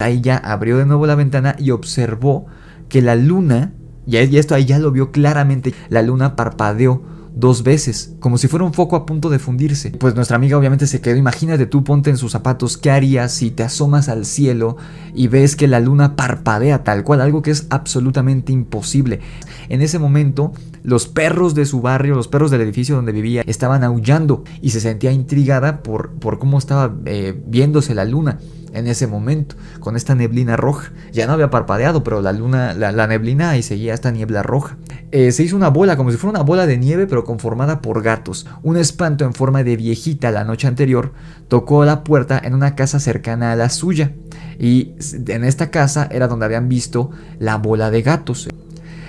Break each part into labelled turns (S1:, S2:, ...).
S1: Ahí ya abrió de nuevo la ventana y observó que la luna, y esto ahí ya lo vio claramente, la luna parpadeó dos veces, como si fuera un foco a punto de fundirse. Pues nuestra amiga obviamente se quedó, imagínate tú ponte en sus zapatos, ¿qué harías si te asomas al cielo y ves que la luna parpadea tal cual, algo que es absolutamente imposible? En ese momento, los perros de su barrio, los perros del edificio donde vivía, estaban aullando y se sentía intrigada por, por cómo estaba eh, viéndose la luna en ese momento, con esta neblina roja. Ya no había parpadeado, pero la luna, la, neblina ahí seguía esta niebla roja. Eh, se hizo una bola, como si fuera una bola de nieve, pero conformada por gatos. Un espanto en forma de viejita la noche anterior tocó la puerta en una casa cercana a la suya. Y en esta casa era donde habían visto la bola de gatos.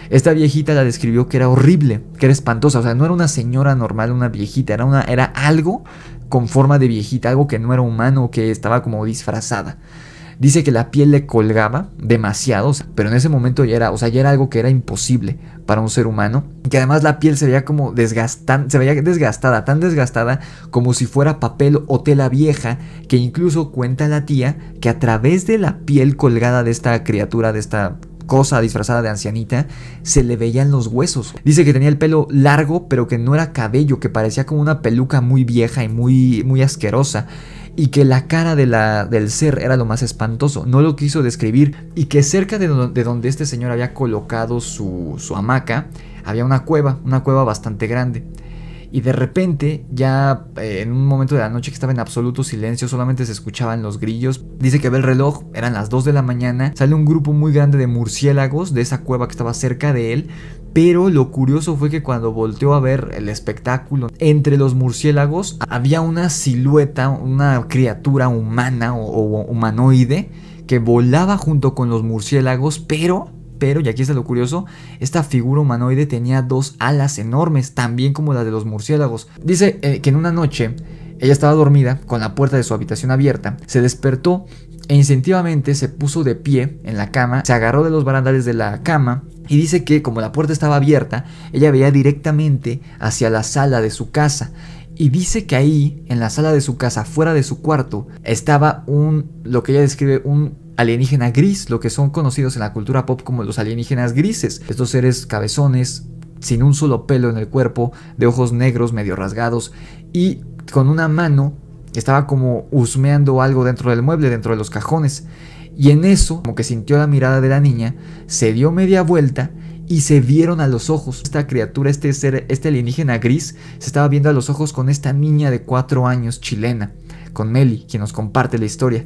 S1: Esta viejita la describió que era horrible, que era espantosa, o sea, no era una señora normal, una viejita, era, una, era algo con forma de viejita, algo que no era humano, que estaba como disfrazada. Dice que la piel le colgaba demasiado, pero en ese momento ya era, o sea, ya era algo que era imposible para un ser humano. Y que además la piel se veía como desgastada, se veía desgastada, tan desgastada como si fuera papel o tela vieja, que incluso cuenta la tía que a través de la piel colgada de esta criatura, de esta cosa disfrazada de ancianita, se le veían los huesos. Dice que tenía el pelo largo, pero que no era cabello, que parecía como una peluca muy vieja y muy, muy asquerosa. Y que la cara de la, del ser era lo más espantoso, no lo quiso describir. Y que cerca de, de donde este señor había colocado su, su hamaca, había una cueva, una cueva bastante grande. Y de repente, ya eh, en un momento de la noche que estaba en absoluto silencio, solamente se escuchaban los grillos. Dice que ve el reloj, eran las 2 de la mañana, sale un grupo muy grande de murciélagos de esa cueva que estaba cerca de él. Pero lo curioso fue que cuando volteó a ver el espectáculo, entre los murciélagos había una silueta, una criatura humana o humanoide que volaba junto con los murciélagos, pero pero, y aquí está lo curioso, esta figura humanoide tenía dos alas enormes, también como las de los murciélagos. Dice eh, que en una noche ella estaba dormida, con la puerta de su habitación abierta, se despertó e instintivamente se puso de pie en la cama, se agarró de los barandales de la cama y dice que como la puerta estaba abierta, ella veía directamente hacia la sala de su casa. Y dice que ahí, en la sala de su casa, fuera de su cuarto, estaba un, lo que ella describe, un alienígena gris, lo que son conocidos en la cultura pop como los alienígenas grises. Estos seres cabezones, sin un solo pelo en el cuerpo, de ojos negros medio rasgados y con una mano estaba como husmeando algo dentro del mueble, dentro de los cajones. Y en eso, como que sintió la mirada de la niña, se dio media vuelta y se vieron a los ojos. Esta criatura, este ser, este alienígena gris, se estaba viendo a los ojos con esta niña de cuatro años chilena, con Meli, quien nos comparte la historia.